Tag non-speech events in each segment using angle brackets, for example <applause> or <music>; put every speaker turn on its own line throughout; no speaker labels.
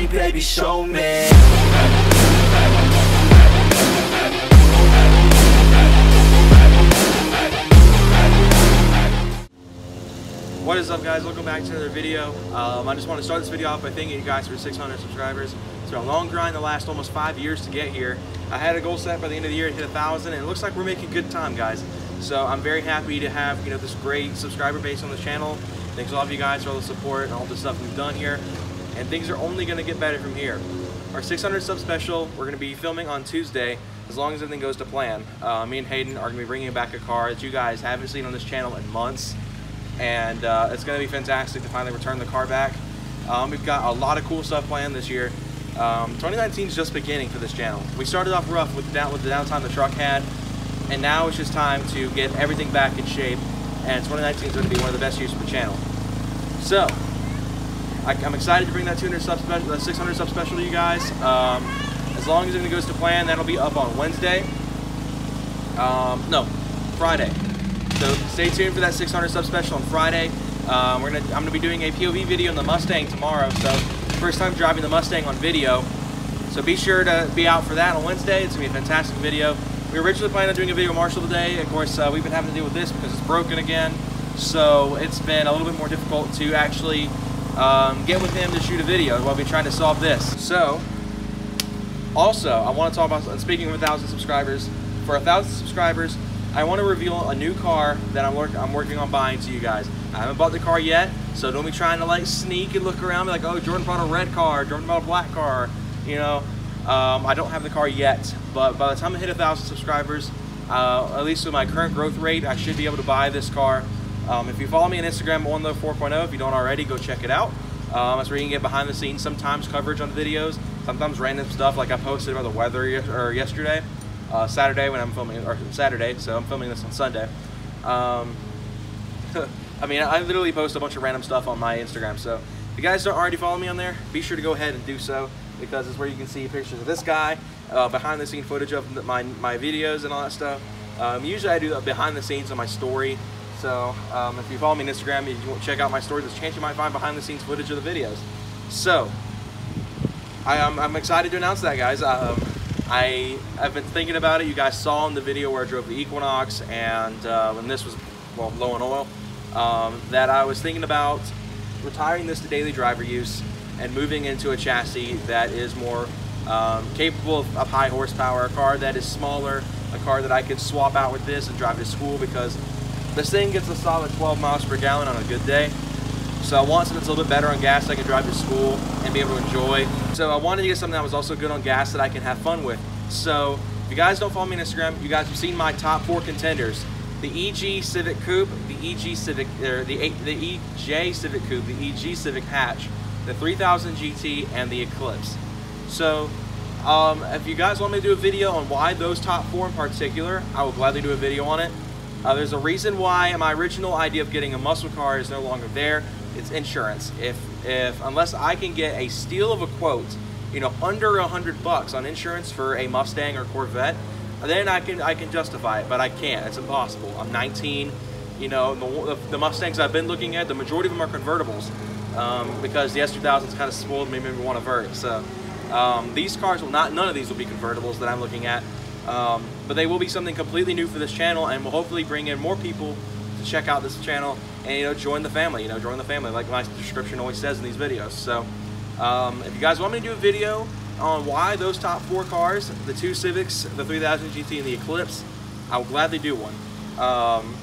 body, baby, show me
What is up guys, welcome back to another video. Um, I just want to start this video off by thanking you guys for 600 subscribers. It's been a long grind the last almost five years to get here. I had a goal set by the end of the year to hit a thousand and it looks like we're making good time guys. So I'm very happy to have you know this great subscriber base on the channel. Thanks to all of you guys for all the support and all the stuff we've done here. And things are only going to get better from here. Our 600 sub special, we're going to be filming on Tuesday as long as everything goes to plan. Uh, me and Hayden are going to be bringing back a car that you guys haven't seen on this channel in months and uh, it's going to be fantastic to finally return the car back. Um, we've got a lot of cool stuff planned this year. Um, 2019 is just beginning for this channel. We started off rough with, down, with the downtime the truck had, and now it's just time to get everything back in shape, and 2019 is going to be one of the best years for the channel. So, I, am excited to bring that 200 sub special, 600 sub special to you guys. Um, as long as everything goes to plan, that'll be up on Wednesday. Um, no, Friday. So stay tuned for that 600 sub special on Friday. Um, we're gonna, I'm gonna be doing a POV video on the Mustang tomorrow. So first time driving the Mustang on video. So be sure to be out for that on Wednesday. It's gonna be a fantastic video. We originally planned on doing a video Marshall today. Of course, uh, we've been having to deal with this because it's broken again. So it's been a little bit more difficult to actually um, get with him to shoot a video while we're trying to solve this. So also, I want to talk about, speaking of a thousand subscribers, for a thousand subscribers, I want to reveal a new car that I'm, work I'm working on buying to you guys. I haven't bought the car yet, so don't be trying to like sneak and look around like, oh, Jordan bought a red car, Jordan bought a black car, you know. Um, I don't have the car yet, but by the time I hit a thousand subscribers, uh, at least with my current growth rate, I should be able to buy this car. Um, if you follow me on Instagram, on the 4.0, if you don't already, go check it out. Um, that's where you can get behind the scenes, sometimes coverage on the videos, sometimes random stuff like I posted about the weather or yesterday uh, Saturday when I'm filming, or Saturday, so I'm filming this on Sunday. Um, <laughs> I mean, I literally post a bunch of random stuff on my Instagram, so if you guys don't already follow me on there, be sure to go ahead and do so because it's where you can see pictures of this guy, uh, behind the scene footage of my, my videos and all that stuff. Um, usually I do a behind the scenes on my story, so um, if you follow me on Instagram, you to check out my story, there's a chance you might find behind the scenes footage of the videos. So, I, am excited to announce that, guys. Um, I, I've been thinking about it. You guys saw in the video where I drove the Equinox and uh, when this was well low on oil, um, that I was thinking about retiring this to daily driver use and moving into a chassis that is more um, capable of, of, high horsepower, a car that is smaller, a car that I could swap out with this and drive to school because this thing gets a solid 12 miles per gallon on a good day. So I want something that's a little bit better on gas I can drive to school and be able to enjoy. So I wanted to get something that was also good on gas that I can have fun with. So if you guys don't follow me on Instagram, you guys have seen my top four contenders. The EG Civic Coupe, the EG Civic, or the, the EJ Civic Coupe, the EG Civic Hatch, the 3000 GT, and the Eclipse. So um, if you guys want me to do a video on why those top four in particular, I will gladly do a video on it. Uh, there's a reason why my original idea of getting a muscle car is no longer there it's insurance. If if unless I can get a steal of a quote, you know, under a hundred bucks on insurance for a Mustang or Corvette, then I can I can justify it. But I can't. It's impossible. I'm 19. You know, the, the Mustangs I've been looking at, the majority of them are convertibles um, because the S2000s kind of spoiled me, made me want a vert. So um, these cars will not. None of these will be convertibles that I'm looking at. Um, but they will be something completely new for this channel and will hopefully bring in more people to check out this channel and you know join the family. You know, join the family like my description always says in these videos. So um, if you guys want me to do a video on why those top four cars, the two Civics, the 3000 GT, and the Eclipse, I will gladly do one. Um,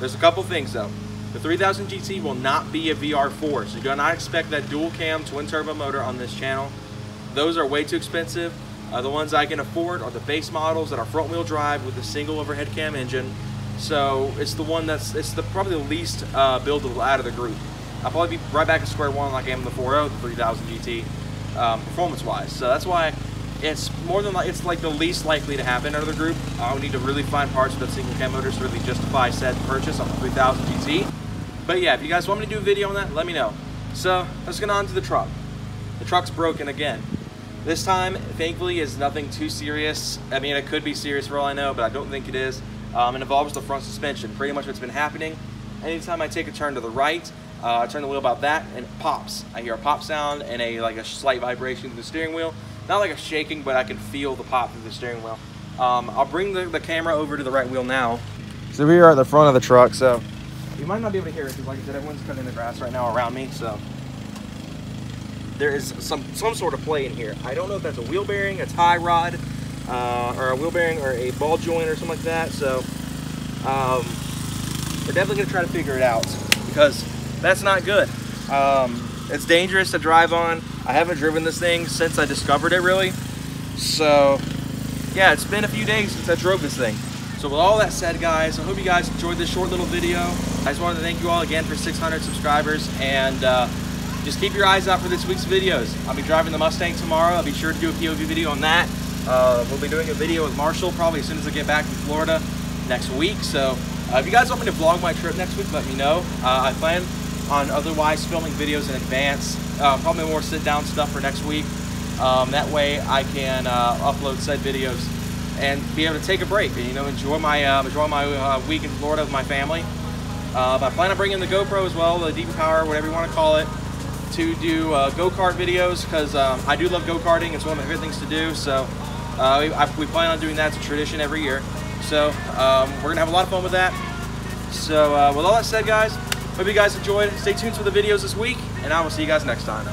there's a couple things though. The 3000 GT will not be a VR4, so do not expect that dual cam twin turbo motor on this channel. Those are way too expensive. Uh, the ones I can afford are the base models that are front wheel drive with a single overhead cam engine so it's the one that's it's the probably the least uh, buildable out of the group. I'll probably be right back to square one like I am in the 4.0, the 3000 GT, um, performance-wise. So that's why it's more than like it's like the least likely to happen out of the group. I would need to really find parts with single cam motors to really justify said purchase on the 3000 GT. But yeah, if you guys want me to do a video on that, let me know. So let's get on to the truck. The truck's broken again. This time, thankfully, is nothing too serious. I mean, it could be serious for all I know, but I don't think it is um, and involves the front suspension. Pretty much what's been happening. Anytime I take a turn to the right, Uh, I turn the wheel about that and it pops. I hear a pop sound and a like a slight vibration through the steering wheel. Not like a shaking, but I can feel the pop through the steering wheel. Um, I'll bring the, the camera over to the right wheel now. So we are at the front of the truck, so you might not be able to hear it because like I said, everyone's cutting the grass right now around me, so there is some some sort of play in here. I don't know if that's a wheel bearing, a tie rod, uh, or a wheel bearing or a ball joint or something like that. So um, we're definitely gonna try to figure it out because that's not good. Um, it's dangerous to drive on. I haven't driven this thing since I discovered it really. So yeah, it's been a few days since I drove this thing. So with all that said, guys, I hope you guys enjoyed this short little video. I just wanted to thank you all again for 600 subscribers and uh, just keep your eyes out for this week's videos. I'll be driving the Mustang tomorrow. I'll be sure to do a POV video on that. Uh, we'll be doing a video with Marshall probably as soon as I get back from Florida next week. So uh, if you guys want me to vlog my trip next week, let me know. Uh, I plan on otherwise filming videos in advance. Uh, probably more sit down stuff for next week. Um, that way I can uh, upload said videos and be able to take a break and you know enjoy my uh, enjoy my week in Florida with my family. But I plan on bringing the GoPro as well, the DP Power, whatever you want to call it, to do uh, go-kart videos because um, I do love go-karting. It's one of my favorite things to do. So uh, we, I, we, plan on doing that. It's a tradition every year. So um, we're gonna have a lot of fun with that. So uh, with all that said, guys, hope you guys enjoyed. Stay tuned for the videos this week, and I will see you guys next time.